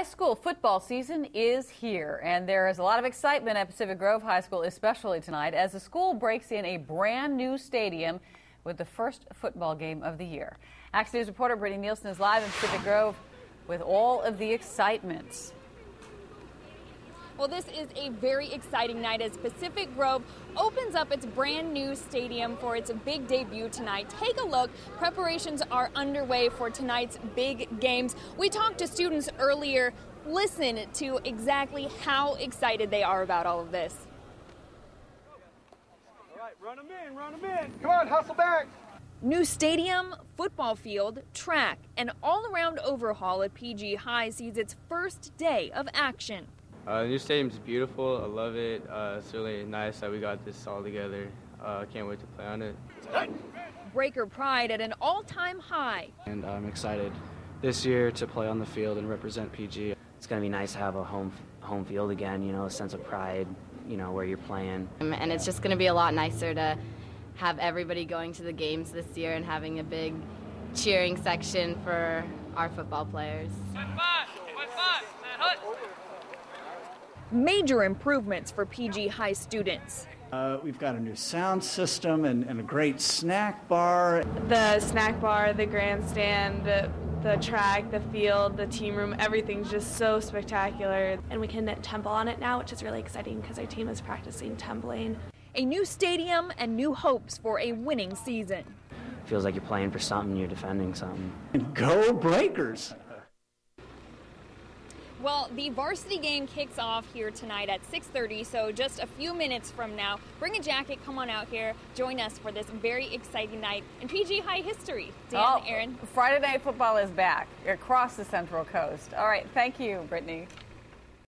High school football season is here, and there is a lot of excitement at Pacific Grove High School, especially tonight, as the school breaks in a brand new stadium with the first football game of the year. Action News reporter Brittany Nielsen is live in Pacific Grove with all of the excitement. Well, this is a very exciting night as Pacific Grove opens up its brand new stadium for its big debut tonight. Take a look. Preparations are underway for tonight's big games. We talked to students earlier. Listen to exactly how excited they are about all of this. All right, run them in, run them in. Come on, hustle back. New stadium, football field, track, and all around overhaul at PG High sees its first day of action. Uh, the new stadium's beautiful. I love it. Uh, it's really nice that we got this all together. I uh, can't wait to play on it. Breaker pride at an all-time high. And I'm excited this year to play on the field and represent PG. It's going to be nice to have a home home field again. You know, a sense of pride. You know where you're playing. And it's just going to be a lot nicer to have everybody going to the games this year and having a big cheering section for our football players. Major improvements for PG High students. Uh, we've got a new sound system and, and, a great snack bar. The snack bar, the grandstand, the, the track, the field, the team room, everything's just so spectacular. And we can tumble on it now, which is really exciting because our team is practicing tumbling. A new stadium and new hopes for a winning season. Feels like you're playing for something, you're defending something. And go Breakers! Well, the varsity game kicks off here tonight at 6:30, so just a few minutes from now. Bring a jacket, come on out here, join us for this very exciting night in PG High history. Dan, oh, Aaron. Friday night football is back across the Central Coast. All right, thank you, Brittany.